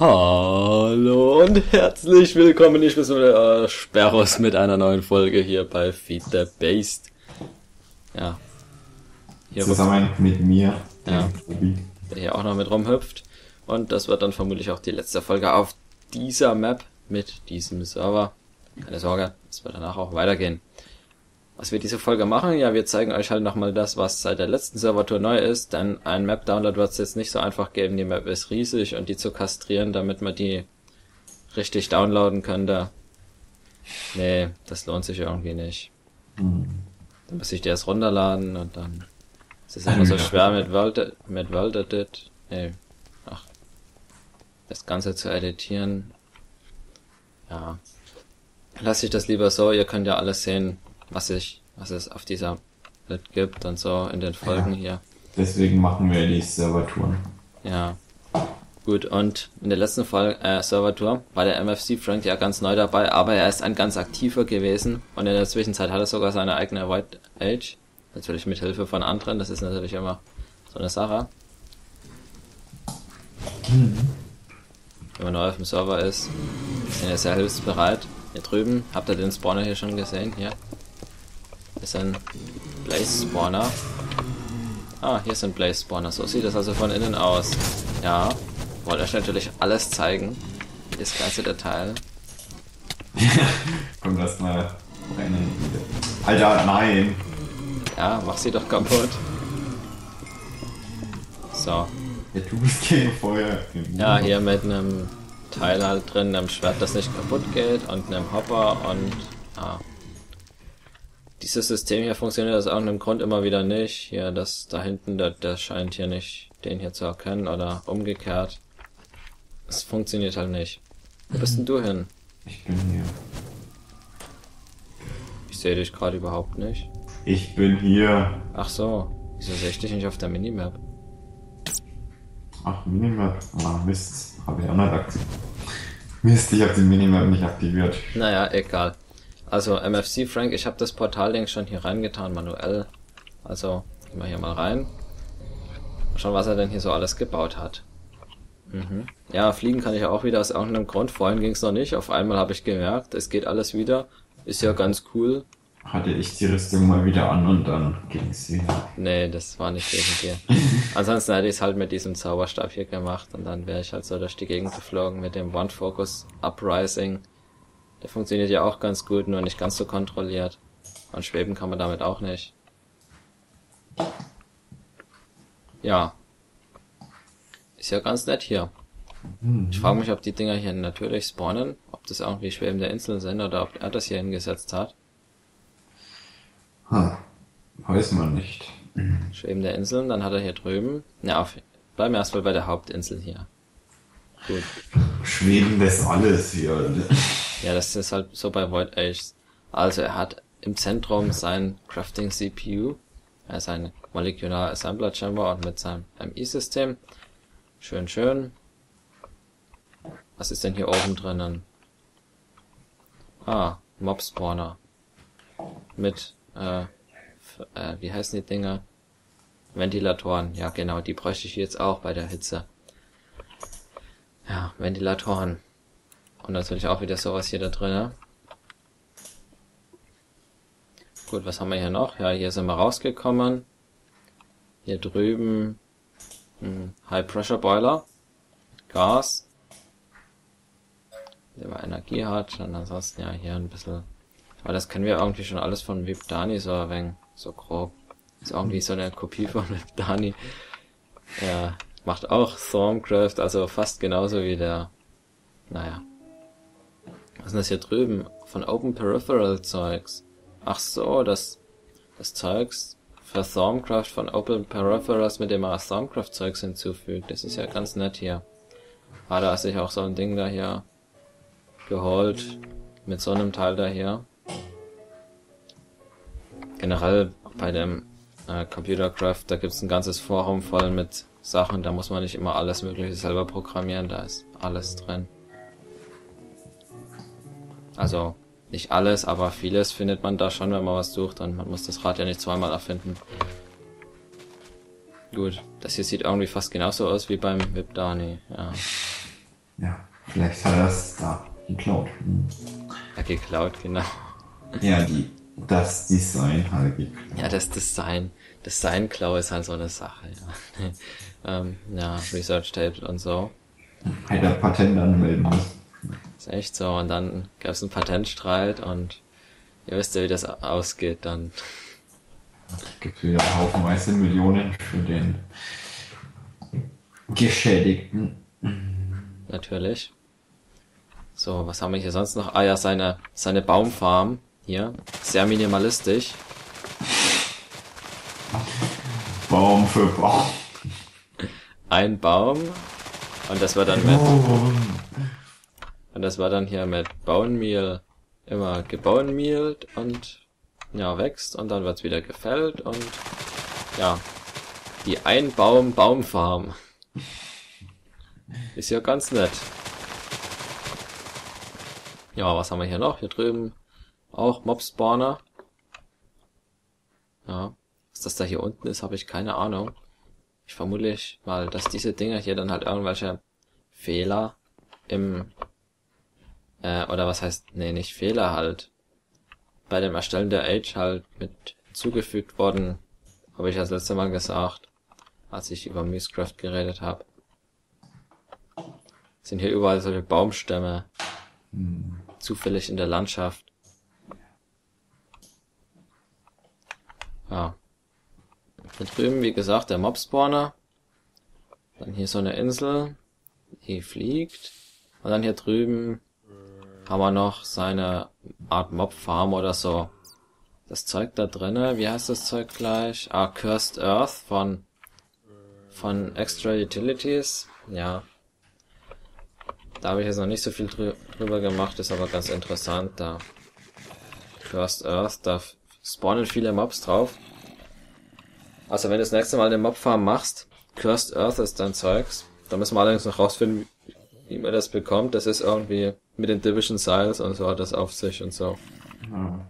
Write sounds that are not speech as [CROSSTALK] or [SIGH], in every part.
Hallo und herzlich willkommen, ich bin äh, Sperros mit einer neuen Folge hier bei Feed the Based. Ja. Hier Zusammen mit mir, ja, der hier auch noch mit rumhüpft. Und das wird dann vermutlich auch die letzte Folge auf dieser Map mit diesem Server. Keine Sorge, es wird danach auch weitergehen. Was wir diese Folge machen, ja, wir zeigen euch halt nochmal das, was seit der letzten Servertour neu ist, denn ein Map-Download wird es jetzt nicht so einfach geben, die Map ist riesig und die zu kastrieren, damit man die richtig downloaden könnte. Nee, das lohnt sich irgendwie nicht. Mhm. Dann muss ich die erst runterladen und dann ist es immer so schwer mit World, mit World Edit. Nee, ach, das Ganze zu editieren. Ja, lass ich das lieber so, ihr könnt ja alles sehen, was ich, was es auf dieser Welt gibt und so in den Folgen ja, hier. Deswegen machen wir die Servertouren. Ja. Gut, und in der letzten Folge, äh, Servertour war der MFC Frank ja ganz neu dabei, aber er ist ein ganz aktiver gewesen und in der Zwischenzeit hat er sogar seine eigene White Age. Natürlich mit Hilfe von anderen, das ist natürlich immer so eine Sache. Mhm. Wenn man neu auf dem Server ist, sind ja sehr hilfsbereit. Hier drüben, habt ihr den Spawner hier schon gesehen? Hier ist ein Blaze Spawner. Ah, hier sind Blaze Spawner. So sieht das also von innen aus. Ja, wollte euch natürlich alles zeigen. Das ganze Detail. [LAUGHS] Komm, lass mal rennen. Alter, nein! Ja, mach sie doch kaputt. So. Ja, du bist gegen Feuer. Ja, hier mit einem Teil halt drin, einem Schwert, das nicht kaputt geht und einem Hopper und... Ah, dieses System hier funktioniert aus irgendeinem Grund immer wieder nicht. Hier, das da hinten, der, der scheint hier nicht den hier zu erkennen oder umgekehrt. Es funktioniert halt nicht. Wo bist denn du hin? Ich bin hier. Ich sehe dich gerade überhaupt nicht. Ich bin hier. Ach so. Wieso sehe ich dich nicht auf der Minimap? Ach, Minimap. Ah, Mist. Habe ich auch nicht aktiviert. Mist, ich habe die Minimap nicht aktiviert. Naja, egal. Also MFC Frank, ich habe das Portal-Link schon hier reingetan, manuell. Also gehen wir hier mal rein. Schauen, was er denn hier so alles gebaut hat. Mhm. Ja, fliegen kann ich auch wieder aus irgendeinem Grund. Vorhin ging es noch nicht. Auf einmal habe ich gemerkt, es geht alles wieder. Ist ja ganz cool. Hatte ich die Rüstung mal wieder an und dann ging es wieder. Nee, das war nicht wegen dir. [LAUGHS] Ansonsten hätte ich es halt mit diesem Zauberstab hier gemacht und dann wäre ich halt so durch die Gegend geflogen mit dem One Focus Uprising. Der funktioniert ja auch ganz gut, nur nicht ganz so kontrolliert. Und schweben kann man damit auch nicht. Ja. Ist ja ganz nett hier. Ich frage mich, ob die Dinger hier natürlich spawnen, ob das irgendwie schwebende Inseln sind oder ob er das hier hingesetzt hat. Hm. Weiß man nicht. Schwebende Inseln, dann hat er hier drüben. Ja, auf, bleiben wir erstmal bei der Hauptinsel hier. Gut. Schwebendes alles hier. Ja, das ist halt so bei Void Age. Also er hat im Zentrum sein Crafting CPU, er sein Molecular Assembler Chamber und mit seinem MI-System. Schön, schön. Was ist denn hier oben drinnen? Ah, Mob Spawner. Mit, äh, äh, wie heißen die Dinger? Ventilatoren. Ja, genau, die bräuchte ich jetzt auch bei der Hitze. Ja, Ventilatoren. Und natürlich auch wieder sowas hier da drin. Gut, was haben wir hier noch? Ja, hier sind wir rausgekommen. Hier drüben ein High Pressure Boiler. Gas. Der mal Energie hat. Und ansonsten ja hier ein bisschen. Aber das kennen wir irgendwie schon alles von Vipdani so ein so grob. Ist irgendwie so eine Kopie von Vipdani. Ja, macht auch Stormcraft, also fast genauso wie der. Naja. Was ist das hier drüben? Von Open Peripheral Zeugs. Ach so, das, das Zeugs für Stormcraft von Open Peripherals, mit dem man Stormcraft Zeugs hinzufügt. Das ist ja ganz nett hier. Ah, da hat sich auch so ein Ding da hier geholt. Mit so einem Teil da hier. Generell bei dem äh, Computercraft, da gibt's ein ganzes Forum voll mit Sachen, da muss man nicht immer alles mögliche selber programmieren, da ist alles drin. Also nicht alles, aber vieles findet man da schon, wenn man was sucht und man muss das Rad ja nicht zweimal erfinden. Gut, das hier sieht irgendwie fast genauso aus wie beim Vipdani, ja. Ja, vielleicht hat er es da geklaut. Hm. Ja, geklaut, genau. [LAUGHS] Ja, die, das Design halt geklaut. Ja, das Design. Design-Klau ist halt so eine Sache, ja. Ähm, ja, Research Tape und so. Hätte er Patent anmelden müssen. Ist echt so. Und dann gab es einen Patentstreit und ihr wisst ja, wie das ausgeht dann. Gibt wieder haufenweise Millionen für den Geschädigten. Natürlich. So, was haben wir hier sonst noch? Ah ja, seine, seine Baumfarm hier. Sehr minimalistisch. Baum für Baum. Ein Baum. Und das war dann mit, und das war dann hier mit Bone Meal immer gebonemielt und ja, wächst und dann wird's wieder gefällt und ja, die Einbaum-Baumfarm. Ist ja ganz nett. Ja, was haben wir hier noch? Hier drüben auch Mob-Spawner. Ja, was das da hier unten ist, habe ich keine Ahnung. Ich vermute mal, dass diese Dinger hier dann halt irgendwelche Fehler im äh, oder was heißt, nee, nicht Fehler halt. Bei dem Erstellen der Age halt mit zugefügt worden, habe ich das letzte Mal gesagt, als ich über Musecraft geredet habe. Sind hier überall solche Baumstämme. Hm. Zufällig in der Landschaft. Ja. Hier drüben, wie gesagt, der Mob-Spawner. Dann hier so eine Insel, die fliegt. Und dann hier drüben haben wir noch seine Art Mob-Farm oder so. Das Zeug da drinne, wie heißt das Zeug gleich? Ah, Cursed Earth von von Extra Utilities. Ja. Da habe ich jetzt noch nicht so viel drü drüber gemacht, ist aber ganz interessant. Da Cursed Earth, da spawnen viele Mobs drauf. Also wenn du das nächste Mal eine Mobfarm machst, Cursed Earth ist dein Zeugs. Da müssen wir allerdings noch rausfinden, wie man das bekommt. Das ist irgendwie mit den Division Siles und so hat das auf sich und so. Ja.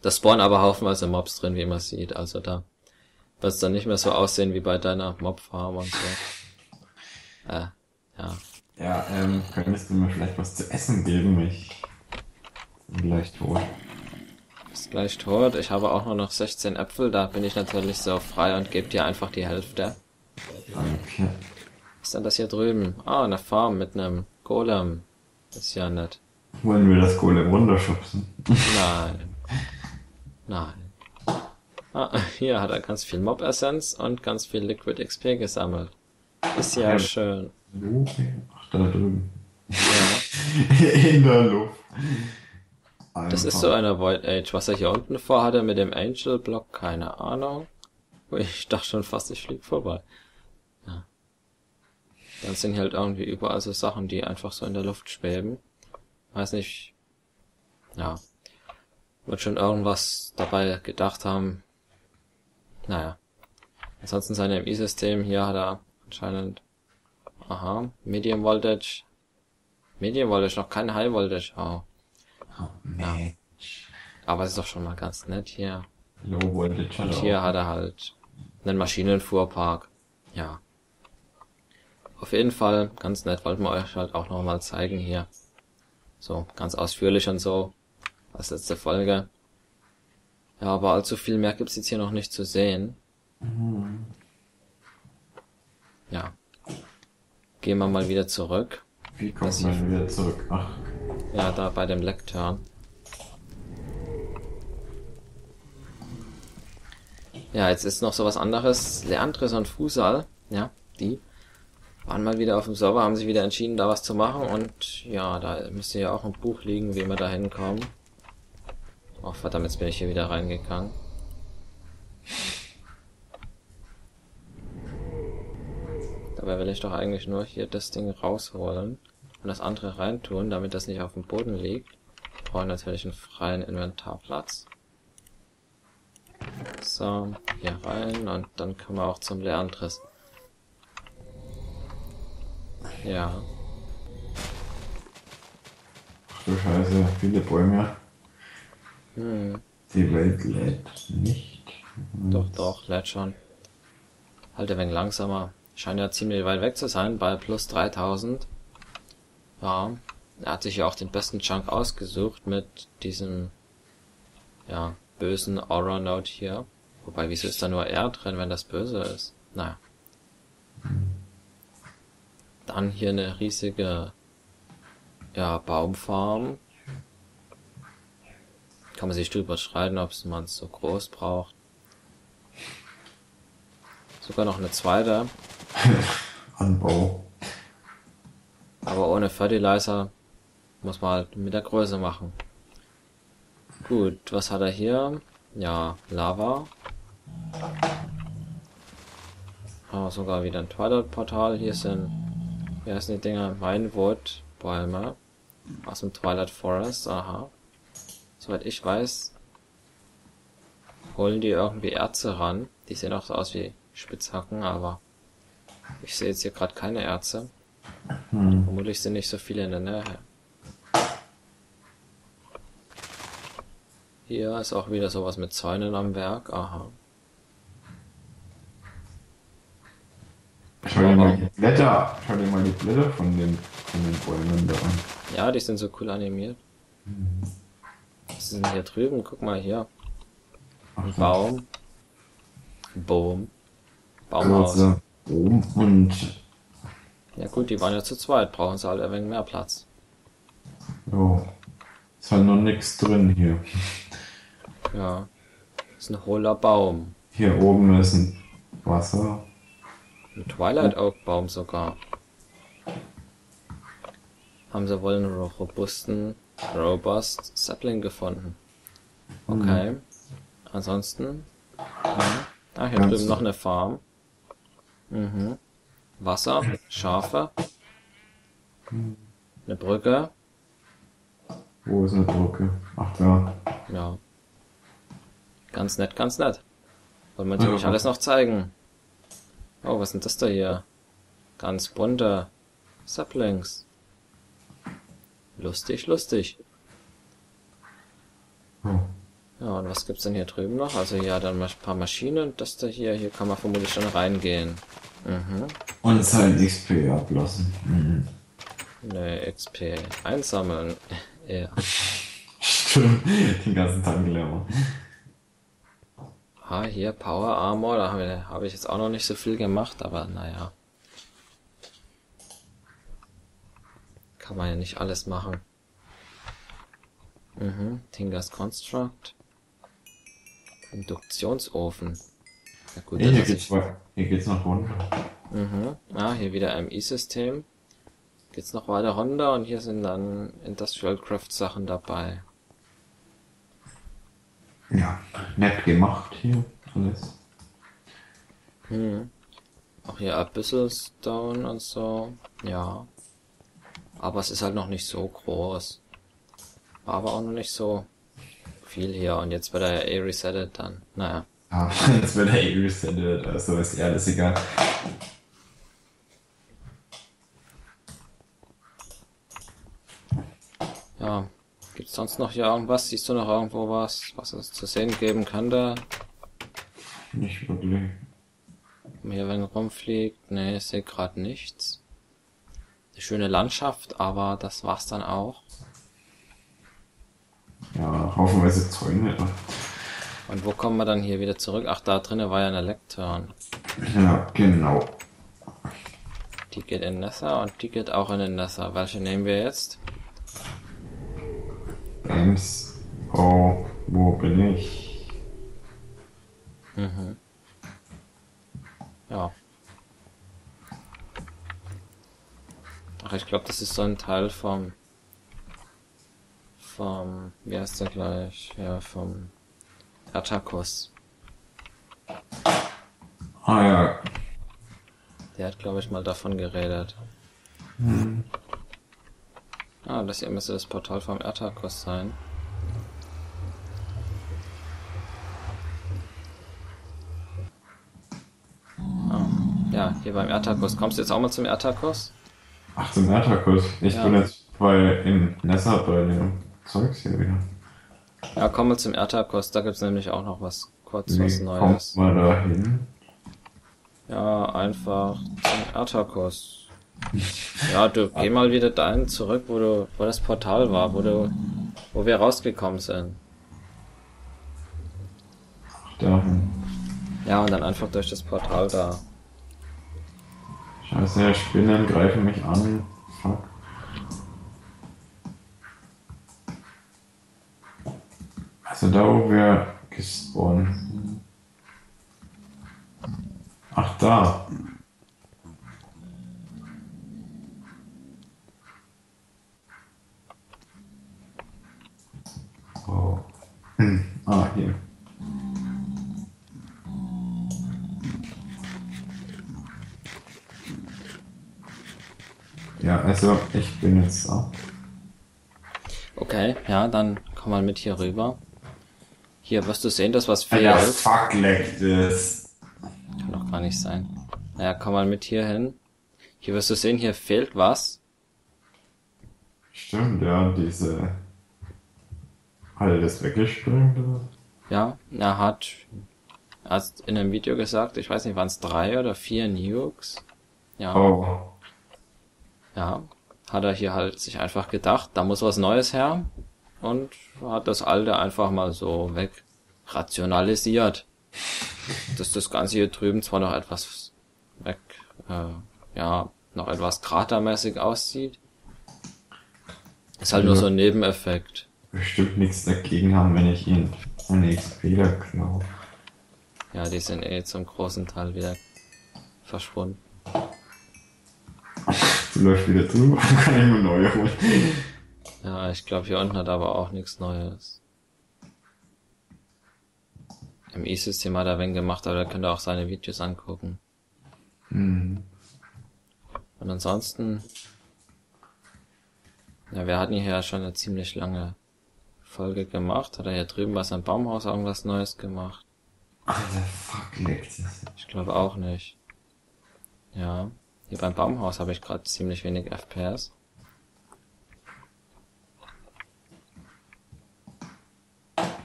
Da spawnen aber haufenweise Mobs drin, wie man sieht. Also da wird es dann nicht mehr so aussehen wie bei deiner Mobfarm und so. Äh, ja. Ja, ähm, könntest du mir vielleicht was zu essen geben? Ich bin gleich tot. Ist gleich tot. Ich habe auch nur noch 16 Äpfel. Da bin ich natürlich so frei und gebe dir einfach die Hälfte. Danke. Was ist denn das hier drüben? Ah, eine Farm mit einem Golem. Ist ja nett. Wollen wir das Golem runterschubsen? Nein. Nein. Ah, hier hat er ganz viel Mob-Essenz und ganz viel Liquid XP gesammelt. Ist ja Ja. schön. Ach, da drüben. Ja. [LAUGHS] In der Luft. Das ist Einfach. so eine Void Age. Was er hier unten vorhatte mit dem Angel Block, keine Ahnung. Ui, Ich dachte schon fast, ich flieg vorbei. Ja. Dann sind halt irgendwie überall so Sachen, die einfach so in der Luft schweben. Weiß nicht. Ja. Wird schon irgendwas dabei gedacht haben. Naja. Ansonsten sein MI-System hier hat er anscheinend. Aha. Medium Voltage. Medium Voltage, noch kein High Voltage. Oh. Oh, nee. Aber es ist doch schon mal ganz nett hier. Und er hier hat er halt einen Maschinenfuhrpark. Ja. Auf jeden Fall ganz nett, wollten wir euch halt auch nochmal zeigen hier. So, ganz ausführlich und so. Als letzte Folge. Ja, aber allzu viel mehr gibt's jetzt hier noch nicht zu sehen. Mhm. Ja. Gehen wir mal wieder zurück. Wie kommt man wieder zurück? Ach, Ja, da bei dem Lectern. Ja, jetzt ist noch so was anderes. Leandres und Fusal, ja, die waren mal wieder auf dem Server, haben sich wieder entschieden, da was zu machen und ja, da müsste ja auch ein Buch liegen, wie wir da hinkommen. Oh verdammt, jetzt bin ich hier wieder reingegangen. Dabei will ich doch eigentlich nur hier das Ding rausholen und das andere reintun, damit das nicht auf dem Boden liegt. Brauche natürlich einen freien Inventarplatz. So, hier rein und dann können wir auch zum Leandres. Ja, ach du Scheiße, viele Bäume. hm, Die Welt lädt nicht. doch, doch, lädt schon. Halt ein wenig langsamer. Scheint ja ziemlich weit weg zu sein, bei plus 3000. Ja, er hat sich ja auch den besten Chunk ausgesucht mit diesem, ja, bösen Aura-Note hier. Wobei, wieso ist da nur R drin, wenn das böse ist? Naja. Dann hier eine riesige, ja, Baumfarm. Kann man sich drüber streiten, ob man es so groß braucht. Sogar noch eine zweite, [LAUGHS] Anbau. Aber ohne Fertilizer muss man halt mit der Größe machen. Gut, was hat er hier? Ja, Lava. Aber sogar wieder ein Twilight-Portal. Hier sind, wie heißen die Dinger? Vinewood-Bäume. Aus dem Twilight Forest, aha. Soweit ich weiß, holen die irgendwie Erze ran. Die sehen auch so aus wie Spitzhacken, aber ich sehe jetzt hier gerade keine Erze. Hm. Vermutlich sind nicht so viele in der Nähe. Hier ist auch wieder sowas mit Zäunen am Werk. Aha. Schau dir mal die Blätter, schau dir mal die Blätter von den, von den Bäumen da an. Ja, die sind so cool animiert. Was ist denn hier drüben? Guck mal hier. Ach. Baum. Boom. Baumhaus. Also, oben und Ja gut, die waren ja zu zweit. Brauchen sie halt ein wenig mehr Platz. jo, ist halt noch nichts drin hier. Ja. ist ein hohler Baum. Hier oben ist ein Wasser. Ein Twilight Oak Baum sogar. Haben sie wohl einen robusten, robust Sapling gefunden. Okay. Ansonsten. Ja. Ah, hier Ganz- drüben noch eine Farm. Mhm. Wasser, Schafe. Eine Brücke. Wo ist eine Brücke? Ach da. Ja. Ganz nett, ganz nett. Wollen wir uns Ja. alles noch zeigen. Oh, was sind das da hier? Ganz bunte Saplings. Lustig, lustig. Oh. Ja, und was gibt's denn hier drüben noch? Also ja, dann mal ein paar Maschinen. Das da hier, hier kann man vermutlich schon reingehen. Mhm. Und sein XP ablassen. Mhm. Ne, XP. Einsammeln. ja. Stimmt, den ganzen Tag gelernt. Ah, hier Power Armor, da habe hab ich jetzt auch noch nicht so viel gemacht, aber naja. Kann man ja nicht alles machen. Mhm, Tingas Construct. Induktionsofen. Ja gut, das hier geht's, wei- hier geht's noch runter. Mhm. Ah, hier wieder MI-System. Geht's noch weiter runter und hier sind dann Industrial Craft Sachen dabei. Ja, nett gemacht hier alles. Hm. Auch hier Abyssal Stone und so. Ja. Aber es ist halt noch nicht so groß. Aber auch noch nicht so viel hier. Und jetzt wird er ja eh resettet dann. Naja. Ah, [LAUGHS] jetzt wird er eh resettet, also ist eh alles egal. Ja. Gibt's sonst noch hier irgendwas? Siehst du noch irgendwo was, was es zu sehen geben könnte? Nicht wirklich. Hier wenn rumfliegt? Nee, ich sehe gerade nichts. Eine schöne Landschaft, aber das war's dann auch. Ja, haufenweise Zäune. Und wo kommen wir dann hier wieder zurück? Ach, da drinnen war ja eine Lectern. Ja, genau. Die geht in Nether und die geht auch in den Nether. Welche nehmen wir jetzt? Eins. Oh, wo bin ich? Mhm. Ja. Ach, ich glaube, das ist so ein Teil vom vom wie heißt der gleich? Ja, vom Attakus. Ah ja, Der hat, glaube ich, mal davon geredet. Ah, das hier müsste das Portal vom Ertakus sein. Ah, ja, hier beim Ertakus. Kommst du jetzt auch mal zum Ertakus? ach zum Metakus. Ich Ja. bin jetzt bei im Nesser bei dem Zeugs hier wieder. Ja, komm mal zum Ertakus. Da gibt's nämlich auch noch was kurz was Wie Neues. kommt man da hin? Ja, einfach zum Ertakus. Ja, du geh mal wieder dahin zurück, wo du, wo das Portal war, wo du, wo wir rausgekommen sind. Dahin. Ja, und dann einfach durch das Portal da. Scheiße, Spinnen greifen mich an. Fuck. Also da, wo wir gespawnt. Ach, da. Oh. Ah, hier. Ja, also ich bin jetzt da. Okay, ja, dann komm mal mit hier rüber. Hier wirst du sehen, dass was fehlt. Ja, fuck, leckt es. Kann doch gar nicht sein. Naja, komm mal mit hier hin. Hier wirst du sehen, hier fehlt was. Stimmt, ja, diese. Hat er das weggesprengt? Ja, er hat, er hat in einem Video gesagt, ich weiß nicht, waren es drei oder vier Nukes. Ja, Oh. ja, hat er hier halt sich einfach gedacht, da muss was Neues her und hat das alte einfach mal so weg rationalisiert. [LAUGHS] Dass das Ganze hier drüben zwar noch etwas weg, äh, ja, noch etwas kratermäßig aussieht. Ist halt nur so ein Nebeneffekt. Bestimmt nichts dagegen haben, wenn ich ihn eine XP da klau. Ja, die sind eh zum großen Teil wieder verschwunden. [LAUGHS] Du läufst wieder drüber, [LAUGHS] kann ich mir neue holen. Ja, ich glaube, hier unten hat er aber auch nichts Neues. Im E-System hat er wen gemacht, aber da könnt ihr auch seine Videos angucken. Hm. Und ansonsten, ja, wir hatten hier ja schon eine ziemlich lange Folge gemacht. Hat er hier drüben bei seinem Baumhaus irgendwas Neues gemacht? Alter, fuck, leckt. Ich glaube auch nicht. Ja, hier beim Baumhaus habe ich gerade ziemlich wenig FPS.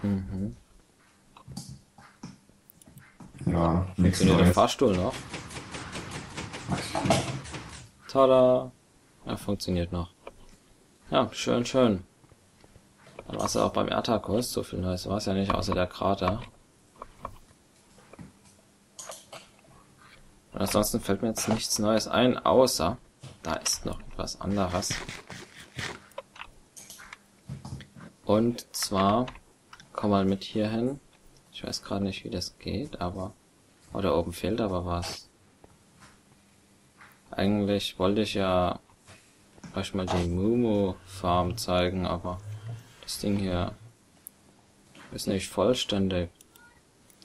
Mhm. Ja, Funktioniert der. Fahrstuhl noch? Tada! Ja, funktioniert noch. Ja, schön, schön. Dann war's ja auch beim Ertakus. So viel Neues war es ja nicht, außer der Krater. Und ansonsten fällt mir jetzt nichts Neues ein, außer da ist noch etwas anderes. Und zwar, komm mal mit hier hin. Ich weiß gerade nicht, wie das geht, aber... Oh, da oben fehlt aber was. Eigentlich wollte ich ja euch mal die Mumu Farm zeigen, aber das Ding hier ist nicht vollständig.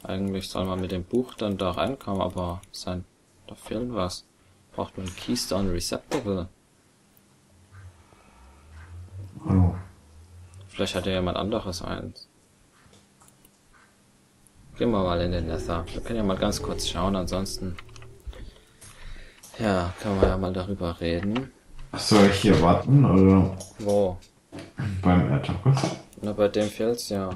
Eigentlich soll man mit dem Buch dann da reinkommen, aber sein, da fehlt was. Braucht man Keystone Receptacle. Hallo. Vielleicht hat ja jemand anderes eins. Gehen wir mal in den Nether. Wir können ja mal ganz kurz schauen, ansonsten. Ja, können wir ja mal darüber reden. Soll ich hier warten oder Wo? beim Airtakus? Na, bei dem fehlt's ja.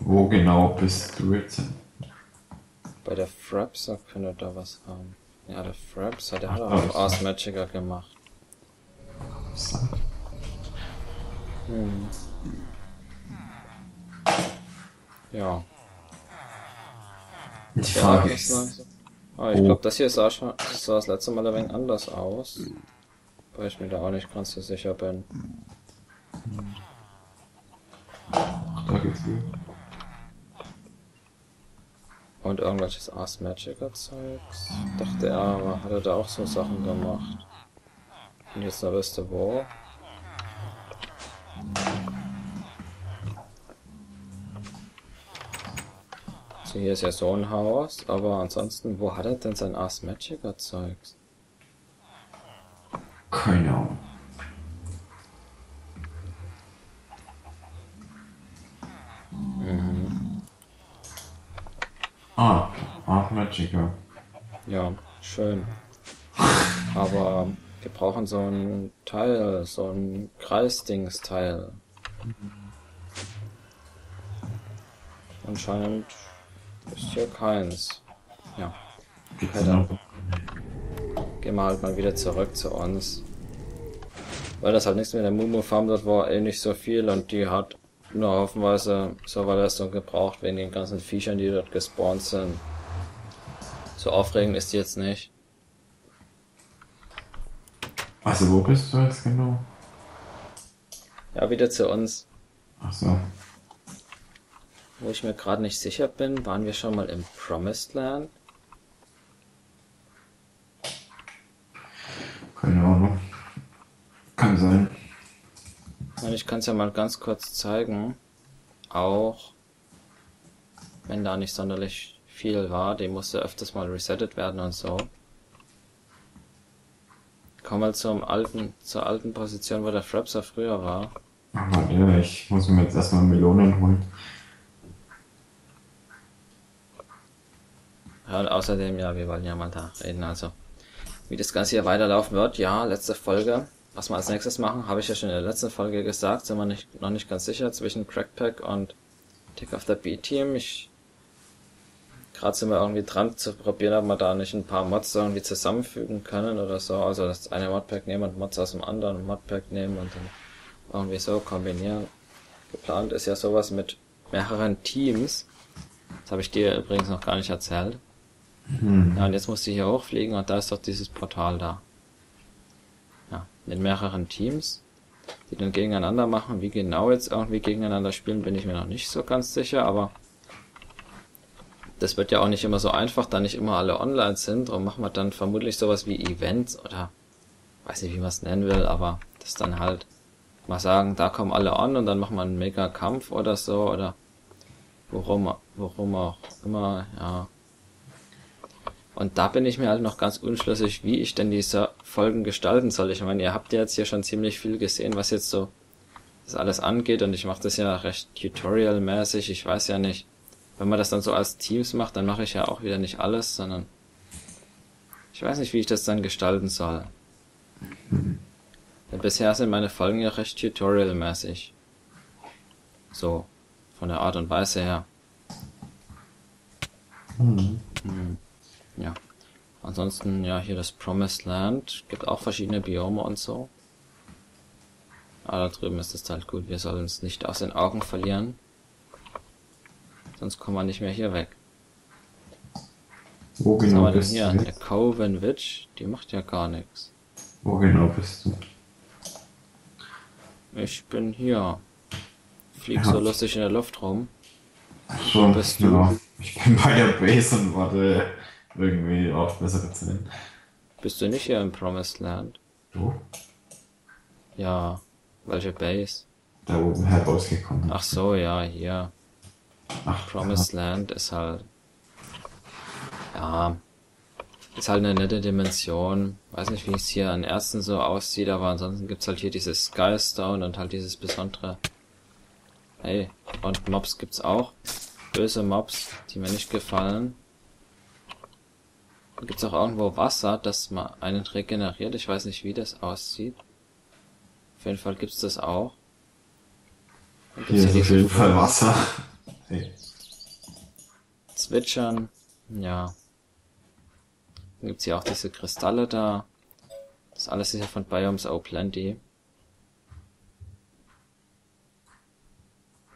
Wo genau bist du jetzt? Bei der Frapser könnte da was haben. Ja, der Frapser, der hat Ach, auch Magica gemacht. Hm. Ja. Die Frage ist. Ah, ich Oh. glaube, das hier sah, schon, das sah das letzte Mal ein wenig anders aus. Weil ich mir da auch nicht ganz so sicher bin. da geht's. Und irgendwelches Ars Magica Zeugs. Dachte er, aber hat er da auch so Sachen gemacht. Und jetzt wisst ihr wo. So, hier ist ja so ein Haus, aber ansonsten, wo hat er denn sein Ars Magica Zeugs? Keine Ahnung. Ah, Art Magica. Ja, schön. [LAUGHS] Aber wir brauchen so ein Teil, so ein Kreisdingsteil. Anscheinend Ist hier keins. Ja. Gibt's noch? Gehen wir halt mal wieder zurück zu uns. Weil das halt nichts mit der Mumu Farm dort war eh nicht so viel und die hat nur haufenweise Serverleistung gebraucht wegen den ganzen Viechern, die dort gespawnt sind. So aufregend ist die jetzt nicht. Also wo bist du jetzt genau? Ja, wieder zu uns. Ach so. Wo ich mir gerade nicht sicher bin, waren wir schon mal im Promised Land? Keine Ahnung. Kann sein. Und ich kann es ja mal ganz kurz zeigen. Auch wenn da nicht sonderlich viel war, die musste öfters mal resettet werden und so. Kommen wir zum alten, zur alten Position, wo der Frapser früher war. Aber ich muss mir jetzt erstmal Melonen holen. Ja, und außerdem, ja, wir wollen ja mal da reden, also. Wie das Ganze hier weiterlaufen wird, ja, letzte Folge. Was wir als nächstes machen, habe ich ja schon in der letzten Folge gesagt, sind wir nicht, noch nicht ganz sicher zwischen Crackpack und Tick of the B-Team. Ich, gerade sind wir irgendwie dran zu probieren, ob wir da nicht ein paar Mods irgendwie zusammenfügen können oder so. Also das eine Modpack nehmen und Mods aus dem anderen Modpack nehmen und dann irgendwie so kombinieren. Geplant ist ja sowas mit mehreren Teams. Das habe ich dir übrigens noch gar nicht erzählt. Hm. Ja, und jetzt musst du hier hochfliegen und da ist doch dieses Portal da. Ja, mit mehreren Teams, die dann gegeneinander machen. Wie genau jetzt irgendwie gegeneinander spielen, bin ich mir noch nicht so ganz sicher, aber das wird ja auch nicht immer so einfach, da nicht immer alle online sind. Darum machen wir dann vermutlich sowas wie Events oder weiß nicht, wie man es nennen will, aber das dann halt mal sagen, da kommen alle on und dann machen wir einen mega Kampf oder so oder worum, worum auch immer, ja. Und da bin ich mir halt noch ganz unschlüssig, wie ich denn diese Folgen gestalten soll. Ich meine, ihr habt ja jetzt hier schon ziemlich viel gesehen, was jetzt so das alles angeht und ich mache das ja recht tutorial-mäßig. Ich weiß ja nicht, wenn man das dann so als Teams macht, dann mache ich ja auch wieder nicht alles, sondern ich weiß nicht, wie ich das dann gestalten soll. Denn bisher sind meine Folgen ja recht tutorial-mäßig. So, von der Art und Weise her. Hm. Hm. Ja. Ansonsten, ja, hier das Promised Land. Gibt auch verschiedene Biome und so. Aber da drüben ist es halt gut. Wir sollen es nicht aus den Augen verlieren. Sonst kommen wir nicht mehr hier weg. Wo Was haben genau wir denn bist hier? du Eine jetzt? Coven Witch? Die macht ja gar nichts. Wo genau bist du? Ich bin hier. Flieg Ja. so lustig in der Luft rum. Ach so, bist du? ja. Ich bin bei der Base und warte irgendwie auf bessere Zeiten. Bist du nicht hier im Promised Land? Du? Ja. Welche Base? Da oben herausgekommen. Ach so, ja, hier. Ach, Promised Land ist halt. Ja. Ist halt eine nette Dimension. Weiß nicht, wie es hier an ersten so aussieht, aber ansonsten gibt's halt hier dieses Skystone und halt dieses besondere. Hey, und Mobs gibt's auch. Böse Mobs, die mir nicht gefallen. Gibt's auch irgendwo Wasser, das mal einen regeneriert. Ich weiß nicht, wie das aussieht. Auf jeden Fall gibt's das auch. Hier ist auf jeden Fall. Wasser. [LAUGHS] Hey. Zwitschern, ja. Dann gibt's hier auch diese Kristalle da. Das alles ist ja von Biomes O Plenty.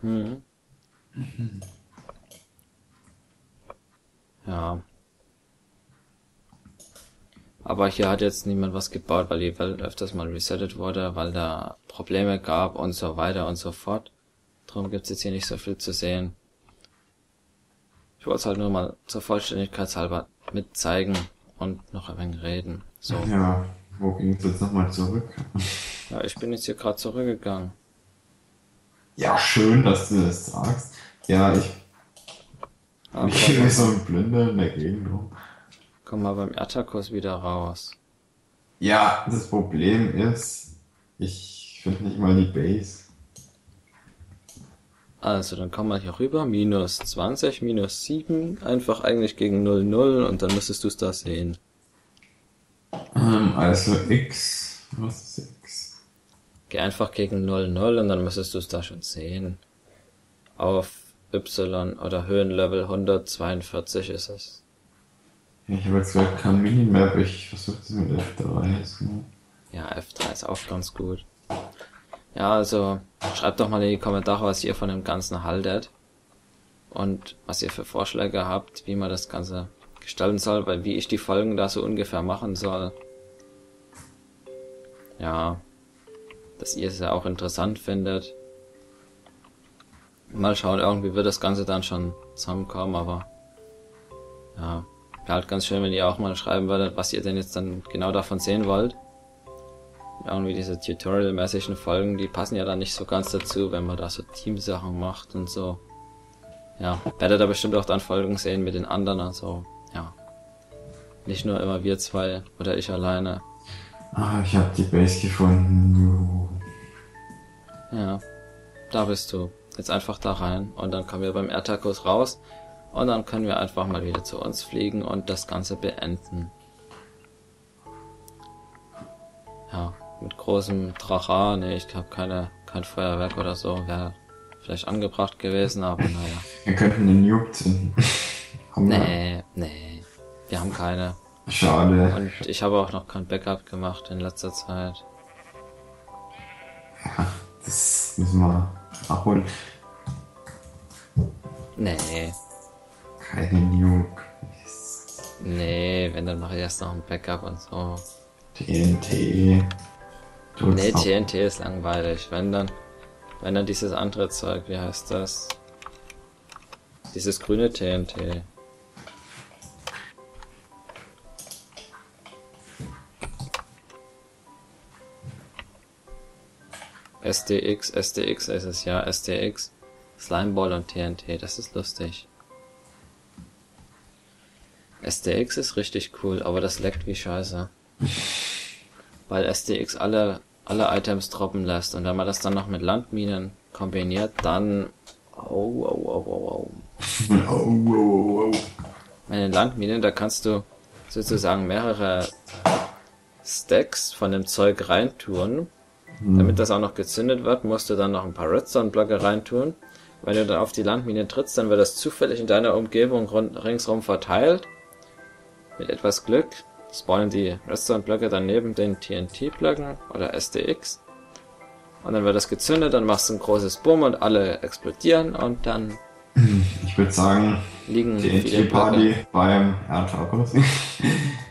Hm. Ja. Aber hier hat jetzt niemand was gebaut, weil die Welt öfters mal resettet wurde, weil da Probleme gab und so weiter und so fort. Darum gibt's jetzt hier nicht so viel zu sehen. Ich wollte es halt nur mal zur Vollständigkeit halber mit zeigen und noch ein wenig reden. So. Ja, wo ging es jetzt nochmal zurück? Ja, ich bin jetzt hier gerade zurückgegangen. Ja, schön, dass du das sagst. Ja, ich Aber ich gehe so ein Blinder in der Gegend rum. komm mal beim Ertakus wieder raus. Ja, das Problem ist, ich finde nicht mal die Base. Also, dann komm mal hier rüber. Minus 20, minus 7. Einfach eigentlich gegen 0, 0 und dann müsstest du es da sehen. Ähm, also X. Was ist X? Geh einfach gegen 0, 0 und dann müsstest du es da schon sehen. Auf Y oder Höhenlevel 142 ist es. Ich habe jetzt gerade kein Minimap, ich versuche das mit F3. So. Ja, F3 ist auch ganz gut. Ja, also schreibt doch mal in die Kommentare, was ihr von dem Ganzen haltet. Und was ihr für Vorschläge habt, wie man das Ganze gestalten soll, weil wie ich die Folgen da so ungefähr machen soll. Ja, dass ihr es ja auch interessant findet. Mal schauen, irgendwie wird das Ganze dann schon zusammenkommen, aber ja, wäre halt ganz schön, wenn ihr auch mal schreiben würdet, was ihr denn jetzt dann genau davon sehen wollt. Irgendwie diese Tutorial-mäßigen Folgen, die passen ja dann nicht so ganz dazu, wenn man da so Teamsachen macht und so. Ja, werdet ihr bestimmt auch dann Folgen sehen mit den anderen, also ja. Nicht nur immer wir zwei oder ich alleine. Ah, ich habe die Base gefunden. Ja, da bist du. Jetzt einfach da rein und dann kommen wir beim Airtacos raus und dann können wir einfach mal wieder zu uns fliegen und das Ganze beenden. Ja, mit großem Trachar, ne, ich habe keine, kein Feuerwerk oder so, wäre vielleicht angebracht gewesen, aber naja. [LAUGHS] Wir könnten den Nuke zünden. [LAUGHS] Haben wir? Nee, nee, wir haben keine. Schade. Und ich habe auch noch kein Backup gemacht in letzter Zeit. Das müssen wir nachholen. Nee, Keine Nuke. Nee, wenn, dann mache ich erst noch ein Backup und so. TNT. Nee. TNT ist langweilig. Wenn dann, wenn dann dieses andere Zeug, wie heißt das? Dieses grüne TNT. SDX, SDX ist es ja, SDX. Slimeball und TNT, das ist lustig. SDX ist richtig cool, aber das leckt wie scheiße. [LAUGHS] Weil SDX alle, alle Items droppen lässt und wenn man das dann noch mit Landminen kombiniert, dann... Oh, oh, oh, oh, oh. Oh, oh, oh, oh. Bei den Landminen, da kannst du sozusagen mehrere Stacks von dem Zeug reintun. Damit das auch noch gezündet wird, musst du dann noch ein paar Redstone-Blöcke reintun. Wenn du dann auf die Landmine trittst, dann wird das zufällig in deiner Umgebung rund, ringsrum verteilt. Mit etwas Glück spawnen die Redstone-Blöcke dann neben den TNT-Blöcken oder SDX. Und dann wird das gezündet, dann machst du ein großes Bumm und alle explodieren und dann [LAUGHS] Ich würde sagen, liegen. TNT-Party beim Erdtacos. [LAUGHS]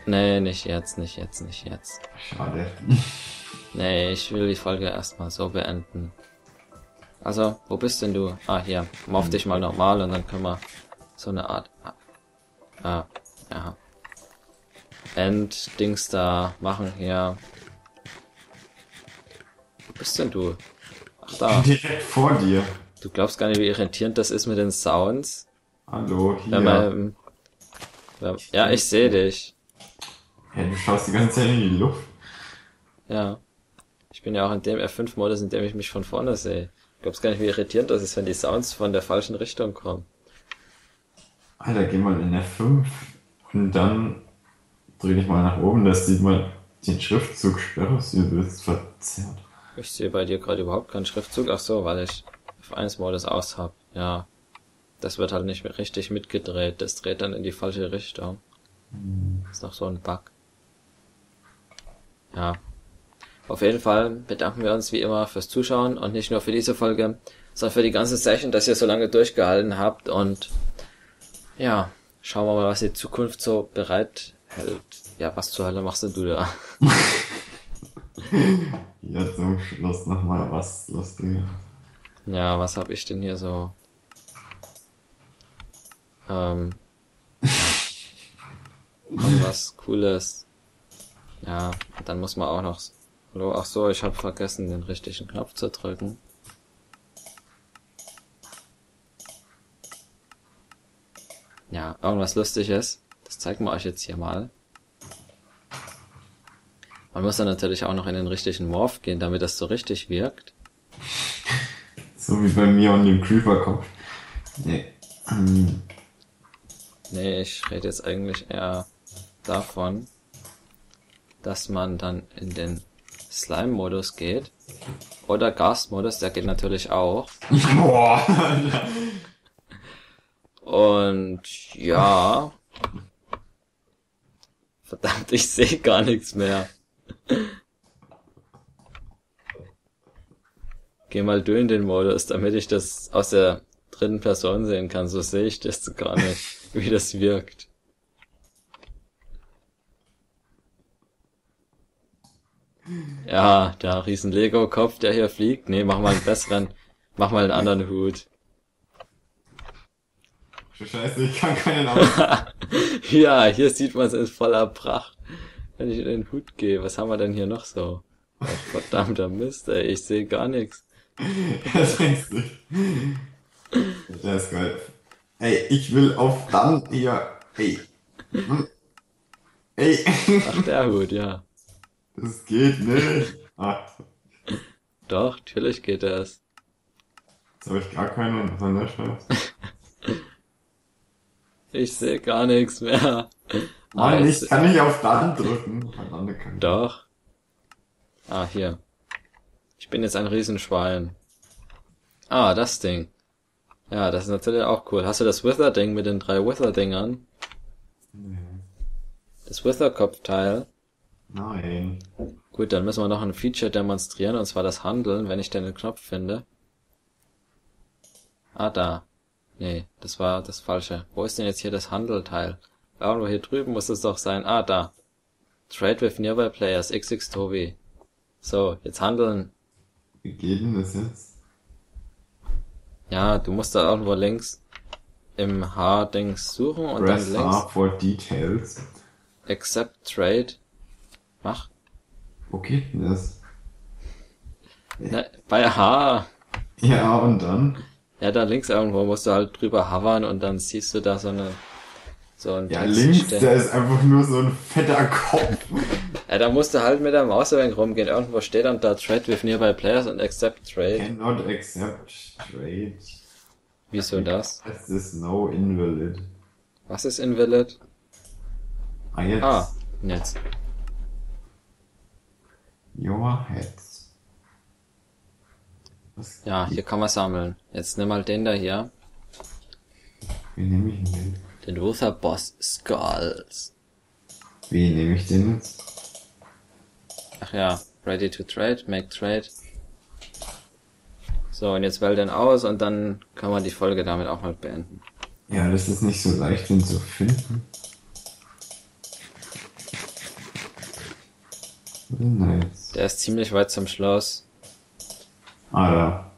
Nee, nicht jetzt, nicht jetzt, nicht jetzt. Schade. [LAUGHS] Nee, ich will die Folge erstmal so beenden. Also, wo bist denn du? Ah, hier. Morph dich mal normal und dann können wir so eine Art... Ah, ja. End-Dings da machen hier. Wo bist denn du? Ach da. [LAUGHS] Direkt vor dir. Du glaubst gar nicht, wie irritierend das ist mit den Sounds. Hallo, hier. Wenn man, wenn, ja, ich sehe dich. Hey, du schaust die ganze Zeit in die Luft. Ja. Ich bin ja auch in dem F5-Modus, in dem ich mich von vorne sehe. Du glaubst gar nicht, wie irritierend das ist, wenn die Sounds von der falschen Richtung kommen. Alter, geh mal in F5 und dann dreh dich mal nach oben, das sieht man den Schriftzug bist verzerrt. Ich sehe bei dir gerade überhaupt keinen Schriftzug. Ach so, weil ich F1-Modus aus hab. Ja. Das wird halt nicht richtig mitgedreht. Das dreht dann in die falsche Richtung. Ist noch so ein Bug. Ja. Auf jeden Fall bedanken wir uns wie immer fürs Zuschauen und nicht nur für diese Folge, sondern für die ganze Session, dass ihr so lange durchgehalten habt und ja, schauen wir mal, was die Zukunft so bereit. Ja, was zur Hölle machst denn du da? [LAUGHS] Hier zum Schluss nochmal was Lustiges. Ja, was hab ich denn hier so? Ähm, [LAUGHS] ja. Irgendwas Cooles. Ja, dann muss man auch noch. Hallo, ach so, ich habe vergessen, den richtigen Knopf zu drücken. Ja, irgendwas Lustiges. Das zeigen wir euch jetzt hier mal. Man muss dann natürlich auch noch in den richtigen Morph gehen, damit das so richtig wirkt. So wie bei mir und dem Creeper-Kopf. Nee. Ähm, Nee, ich rede jetzt eigentlich eher davon, dass man dann in den Slime-Modus geht. Oder Gas-Modus, der geht natürlich auch. [LAUGHS] Boah. Und ja. Verdammt, ich sehe gar nichts mehr. Geh mal du in den Modus, damit ich das aus der dritten Person sehen kann. So sehe ich das gar nicht, [LAUGHS] wie das wirkt. Ja, der riesen Lego-Kopf, der hier fliegt. Nee, mach mal einen besseren, mach mal einen anderen Hut. Scheiße, ich kann keinen Namen. [LAUGHS] ja, hier sieht man es in voller Pracht. Wenn ich in den Hut gehe, was haben wir denn hier noch so? Oh, verdammter Mist, ey, ich sehe gar nichts. [LAUGHS] Das du. Das ist geil. Ey, ich will auf dann hier. Ey. Ey. Ach, der Hut, ja. Das geht nicht. Ah, Doch, natürlich geht das. jetzt habe ich gar keinen von der Scheiße. [LAUGHS] Ich sehe gar nichts mehr. Mann, ich kann nicht auf dann drücken. Verdammt, kann ich. Doch. Ah, hier. Ich bin jetzt ein Riesenschwein. Ah, das Ding. Ja, das ist natürlich auch cool. Hast du das Wither-Ding mit den drei Wither-Dingern? Nee. Das Wither-Kopfteil? Nein. Gut, dann müssen wir noch ein Feature demonstrieren, und zwar das Handeln, wenn ich denn den Knopf finde. Ah, da. Nee, das war das Falsche. Wo ist denn jetzt hier das Handelteil? Irgendwo hier drüben muss es doch sein. Ah, da. Trade with nearby players, XX Tobi. So, jetzt handeln. Wie geht denn das jetzt? Ja, du musst da irgendwo links im H-Dings suchen und Press dann links R for details. Accept Trade. Mach. Wo geht denn das? Ne, bei H. Ja, und dann? Ja, da links irgendwo musst du halt drüber hovern und dann siehst du da so eine so ein Ja, links, da ist einfach nur so ein fetter Kopf. [LAUGHS] Ja, da musst du halt mit der Maus ein rumgehen. Irgendwo steht dann da Trade with nearby players und Accept Trade. Cannot accept trade. Wieso das? Das ist no invalid. Was ist Invalid? Ah, jetzt. Ah, jetzt. Your heads. Ja, hier kann man sammeln. Jetzt nimm mal den da hier. Wie nehme ich denn den? Den Luther Boss Skulls. Wie nehme ich den jetzt? Ach ja, ready to trade, make trade. So, und jetzt wähl den aus und dann kann man die Folge damit auch mal beenden. Ja, das ist nicht so leicht, den zu finden. Nice. Der ist ziemlich weit zum Schloss. Da.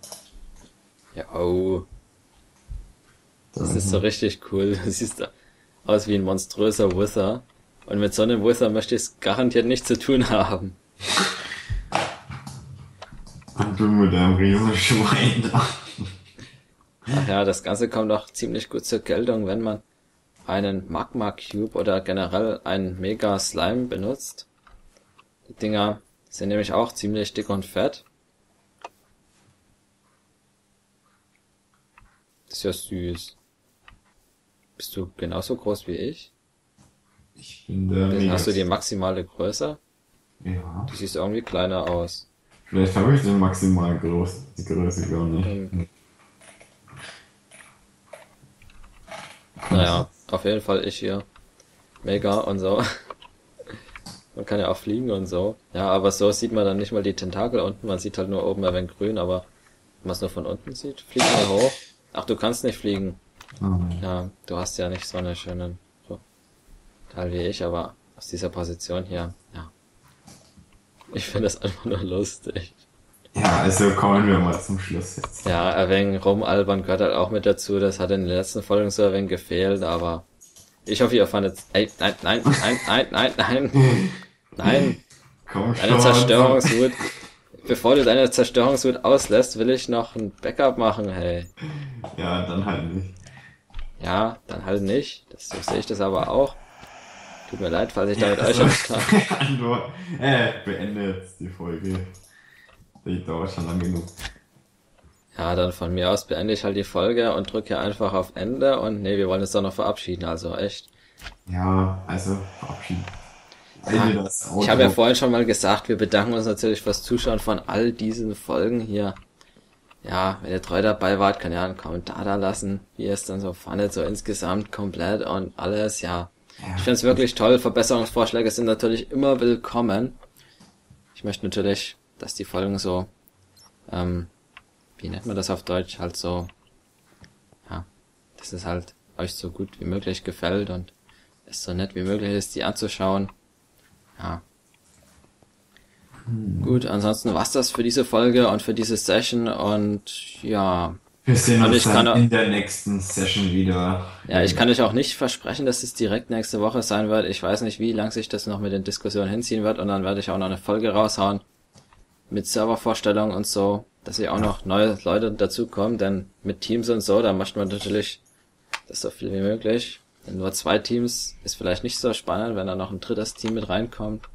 Ja, oh. Das Da ist so richtig cool. [LAUGHS] Du siehst aus wie ein monströser Wither. Und mit so einem Wither möchte ich es garantiert nichts zu tun haben. Und du mit deinem Riesenschwein da. Ach ja, das Ganze kommt auch ziemlich gut zur Geltung, wenn man einen Magma Cube oder generell einen Mega Slime benutzt. Die Dinger sind nämlich auch ziemlich dick und fett. Ist ja süß. Bist du genauso groß wie ich? Ich bin der mega- Hast du die maximale Größe? Ja. Du siehst irgendwie kleiner aus. Vielleicht habe ich den maximal groß, die Größe gar nicht. Ähm, Naja, auf jeden Fall ich hier. Mega und so. [LAUGHS] Man kann ja auch fliegen und so. Ja, aber so sieht man dann nicht mal die Tentakel unten. Man sieht halt nur oben wenig grün, aber wenn man es nur von unten sieht, fliegt man hoch. Ach, du kannst nicht fliegen. Oh. Ja, du hast ja nicht so eine schöne so, Teil wie ich, aber aus dieser Position hier, ja. Ich finde das einfach nur lustig. Ja, also kommen wir mal zum Schluss jetzt. Ja, ein wenig rumalbern gehört halt auch mit dazu. Das hat in den letzten Folgen so ein wenig gefehlt, aber ich hoffe, ihr fandet... Ey, nein, nein, nein, nein, nein, nein, nein. [LAUGHS] Komm schon. Deine Zerstörungswut... Bevor du deine Zerstörungswut auslässt, will ich noch ein Backup machen, hey. Ja, dann halt nicht. Ja, dann halt nicht. Das, so sehe ich das aber auch. Tut mir leid, falls ich da mit euch am. Äh, beende jetzt die Folge. Die dauert schon lang genug. Ja, dann von mir aus beende ich halt die Folge und drücke einfach auf Ende und nee, wir wollen uns doch noch verabschieden, also echt. Ja, also verabschieden. Auto. Ich habe ja vorhin schon mal gesagt, wir bedanken uns natürlich fürs Zuschauen von all diesen Folgen hier. ja, wenn ihr treu dabei wart, könnt ihr einen Kommentar da lassen, wie ihr es dann so fandet, so insgesamt komplett und alles, ja. Ja. Ich finde es wirklich toll. Verbesserungsvorschläge sind natürlich immer willkommen. Ich möchte natürlich, dass die Folgen so, ähm, wie nennt man das auf Deutsch, halt so, ja, dass es halt euch so gut wie möglich gefällt und es so nett wie möglich ist, die anzuschauen. Ja. Gut, ansonsten war's das für diese Folge und für diese Session und ja, Wir sehen Und uns ich kann dann in der nächsten Session wieder. Ja, ich kann euch auch nicht versprechen, dass es direkt nächste Woche sein wird. Ich weiß nicht, wie lang sich das noch mit den Diskussionen hinziehen wird und dann werde ich auch noch eine Folge raushauen mit Servervorstellungen und so, dass hier auch noch neue Leute dazukommen, denn mit Teams und so, da möchte man natürlich das so viel wie möglich. Nur zwei Teams ist vielleicht nicht so spannend, wenn da noch ein drittes Team mit reinkommt.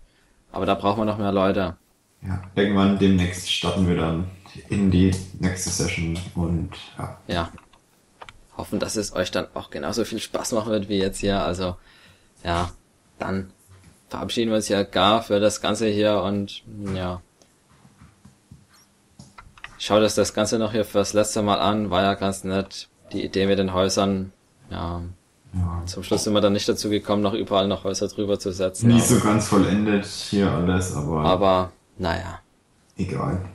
Aber da braucht man noch mehr Leute. Ja, irgendwann demnächst starten wir dann in die nächste Session und ja. ja, hoffen, dass es euch dann auch genauso viel Spaß machen wird wie jetzt hier. Also, ja, dann verabschieden wir uns ja gar für das Ganze hier und ja. Schaut euch das Ganze noch hier fürs letzte Mal an, war ja ganz nett. Die Idee mit den Häusern, ja, ja. zum Schluss sind wir dann nicht dazu gekommen, noch überall noch Häuser drüber zu setzen. Nicht so ganz vollendet hier alles, aber, Aber, naja, egal.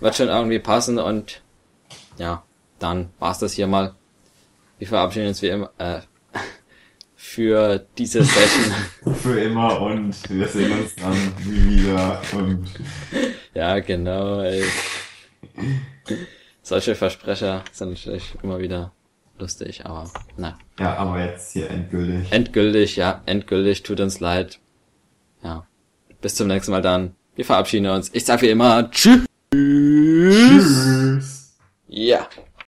wird schon irgendwie passen und ja, dann war's das hier mal. Wir verabschieden uns wie immer äh, [LAUGHS] für diese Session. [LAUGHS] Für immer und wir sehen uns dann wieder und ja, genau. Ey. [LAUGHS] Solche Versprecher sind natürlich immer wieder lustig, aber na. ja, aber jetzt hier endgültig. Endgültig, ja, endgültig, tut uns leid. Ja. Bis zum nächsten Mal dann. Wir verabschieden uns. Ich sag wie immer Tschüss. Tschüss. Ja.